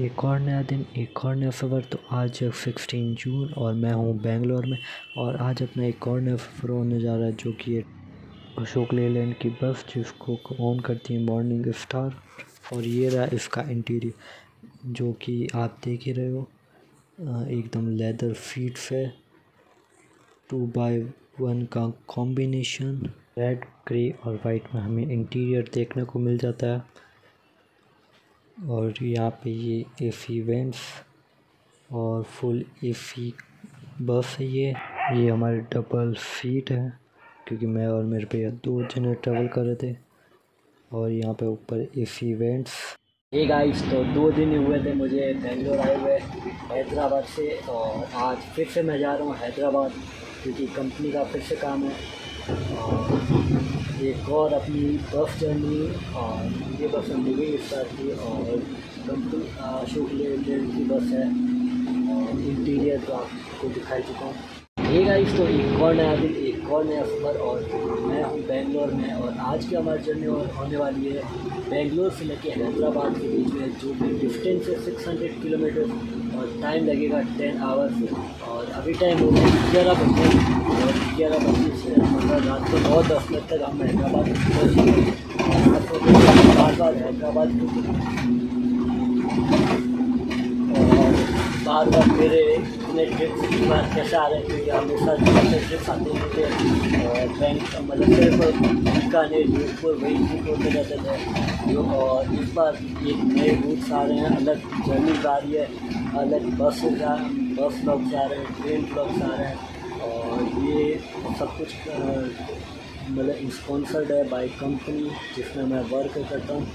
एक और नया दिन, एक और नया सफ़र तो आज सिक्सटीन जून और मैं हूँ बेंगलोर में और आज अपना एक और नया सफ़र होने जा रहा है जो कि अशोक लेलैंड की बस जिसको ऑन करती है मॉर्निंग स्टार और ये रहा इसका इंटीरियर जो कि आप देख ही रहे हो। एकदम लेदर सीट्स है टू बाय वन का कॉम्बिनेशन रेड ग्रे और वाइट में हमें इंटीरियर देखने को मिल जाता है। और यहाँ पे ये एसी वेंट्स और फुल एसी बस है ये। ये हमारे डबल सीट है, क्योंकि मैं और मेरे भैया दो जने ट्रेवल कर रहे थे। और यहाँ पे ऊपर एसी वेंट्स ये गाइस तो दो दिन ही हुए थे मुझे बेंगलोर आए हुए हैदराबाद से, और आज फिर से मैं जा रहा हूँ हैदराबाद, क्योंकि कंपनी का फिर से काम है। एक और अपनी बस जर्नी और ये बस हमने भी स्टार्ट की और कंपनी अशोक लेटेड की बस है और इंटीरियर तो आपको दिखाई चुका हूँ। ये गाइस तो एक और नया दिन और नया सफ़र और मैं हूँ बेंगलोर में और आज की हमारी जर्नी होने वाली है बेंगलोर से लेके हैदराबाद के बीच में जो कि डिस्टेंस है सिक्स हंड्रेड किलोमीटर और टाइम लगेगा टेन आवर्स और अभी टाइम हो गया ग्यारह बजे और ग्यारह बजे से मतलब रात को नौ दस मिनट तक हम हैदराबाद पहुँच बार बार हैदराबाद बार बार मेरे इतने कैसे आ रहे क्योंकि हमेशा ट्रिप्स आते थे बैंक मतलब बीकानेर, जोधपुर, वही ट्रिप होते रहते थे। जो और इस बार एक नए रूट्स आ रहे हैं, अलग जर्नीज आ रही है, अलग बस जा, बस ब्लॉक्स आ रहे हैं, ट्रेन ब्लॉक्स आ रहे हैं, और ये सब कुछ मतलब स्पॉन्सर्ड है बाई कंपनी जिसमें मैं वर्क करता हूँ।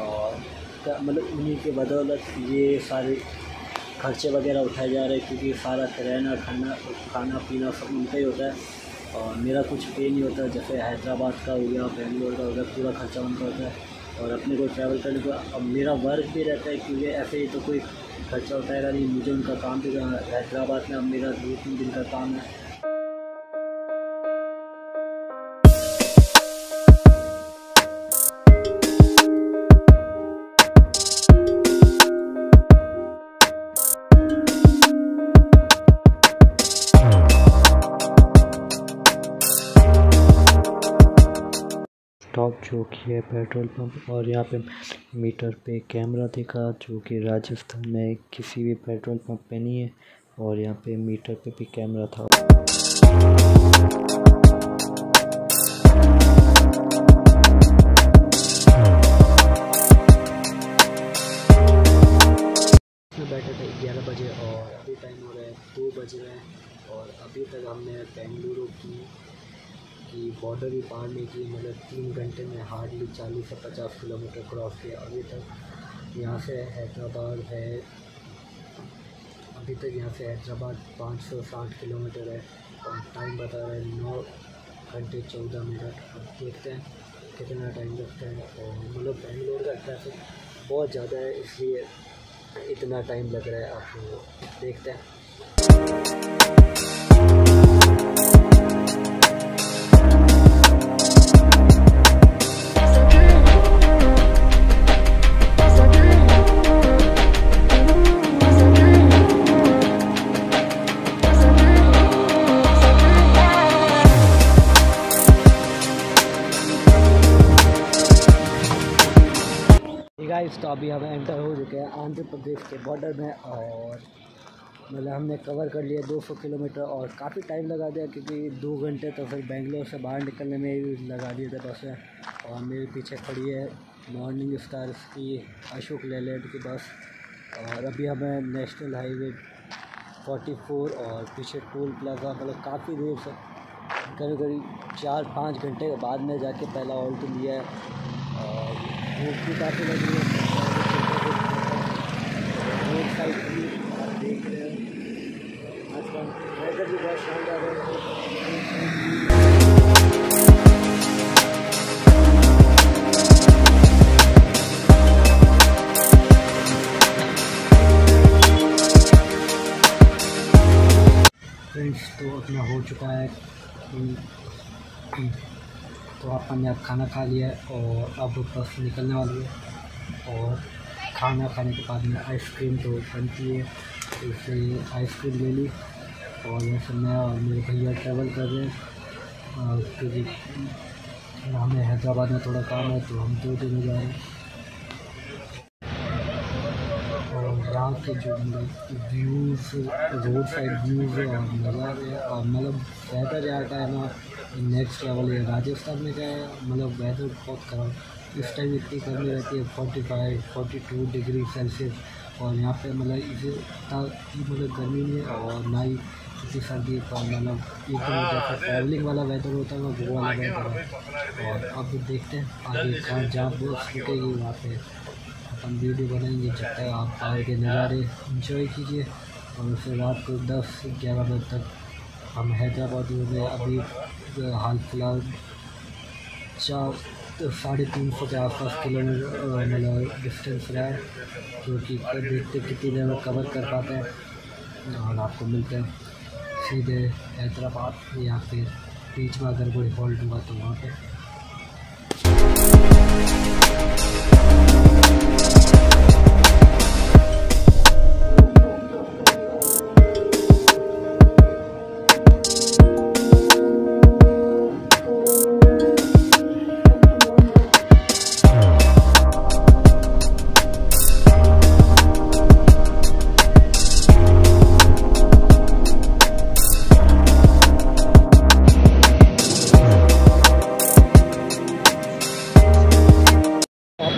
और मतलब उन्हीं के बदौलत ये सारे खर्चे वगैरह उठाए जा रहे हैं क्योंकि सारा रहना खाना खाना पीना सब उनका ही होता है। और मेरा कुछ पे नहीं होता, जैसे हैदराबाद का हो गया, बेंगलोर का हो गया, पूरा खर्चा उनका होता है। और अपने को ट्रैवल करने को, अब मेरा वर्क भी रहता है क्योंकि ऐसे ही तो कोई खर्चा उठाएगा नहीं, मुझे उनका काम भी हैदराबाद में अब मेरा दो तीन दिन का काम है। स्टॉप जो कि है पेट्रोल पंप और यहाँ पे मीटर पे कैमरा देखा जो कि राजस्थान में किसी भी पेट्रोल पंप पे नहीं है और यहाँ पे मीटर पे भी कैमरा था। बैठे थे ग्यारह बजे और अभी टाइम हो रहा है दो बज रहे हैं और अभी तक हमने बेंगलुरु की की बॉर्डर भी पार नहीं की मतलब तीन घंटे में हार्डली चालीस से पचास किलोमीटर क्रॉस किया। अभी तक यहाँ से हैदराबाद है, अभी तक यहाँ से हैदराबाद पाँच सौ साठ किलोमीटर है। और टाइम बता रहा है नौ घंटे चौदह मिनट। अब देखते हैं कितना टाइम लगता है। और मतलब बेंगलोर का ट्रैफ़िक बहुत ज़्यादा है, इसलिए इतना टाइम लग रहा है। आपको देखते हैं। गाइस तो अभी हम एंटर हो चुके हैं आंध्र प्रदेश के बॉर्डर में और मतलब हमने कवर कर लिया 200 किलोमीटर और काफ़ी टाइम लगा दिया क्योंकि दो घंटे तो फिर बेंगलोर से बाहर निकलने में ही लगा दिए थे बसें और मेरे पीछे खड़ी है मॉर्निंग स्टार की अशोक लेलैंड की बस। और अभी हमें नेशनल हाईवे 44 और पीछे टोल प्लाजा मतलब काफ़ी दूर से करीब करीब चार पाँच घंटे के बाद में जाके पहला ऑल्टो लिया है। भी काफ़ी लगी है। रहे हो। फ्रेंड्स तो अपना हो चुका है। तो आप ने अब खाना खा लिया है और अब बस निकलने वाली है। और खाना खाने के बाद में आइसक्रीम तो बनती है तो इसलिए आइसक्रीम ले ली। और वैसे मैं और मेरे भैया ट्रैवल कर रहे हैं। क्योंकि हमें हैदराबाद में थोड़ा काम है तो हम दो दिन जा रहे हैं और यहाँ के जो मतलब व्यूज़ रोड साइड व्यूज़ और नज़ारे और मतलब वेदर यहाँ का है ना नेक्स्ट लेवल है राजस्थान में क्या है मतलब वेदर बहुत ख़राब इस टाइम इतनी गर्मी रहती है forty five forty two degree Celsius और यहाँ पे मतलब इसे मतलब गर्मी नहीं है और ना ही इतनी सर्दी पर मतलब एकदम जैसा ट्रैवलिंग वाला वेदर होता है, वो वाला वेदर है। और अब देखते हैं आगे कहाँ जहाँ बस रुकेगी वहाँ पे अपन वीडियो बनाएँगे, जब तक आप बाहर के नज़ारे। इंजॉय कीजिए। और फिर रात को दस, ग्यारह बजे तक हम हैदराबाद में अभी हाल फ़िलहाल चार साढ़े तीन सौ के आसपास किलोमीटर मतलब डिस्टेंस रहा है क्योंकि देखते कितनी देर में कवर कर पाते हैं। और आपको मिलते हैं सीधे हैदराबाद या फिर बीच में अगर कोई हॉल्ट हुआ तो वहाँ पे।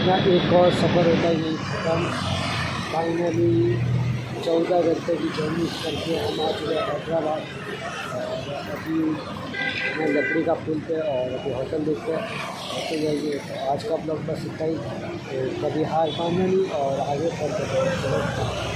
अपना एक और सफ़र होता है यही खत्म फाइनली चौदह घंटे की जर्नी करके हम आ चुके हैं हैदराबाद। अभी मैं लकड़ी का पुल पे और अभी होटल देखते हैं। होते जाइए तो आज का ब्लॉग बस इतना ही। तो कभी हार फाइनली और आगे बढ़ते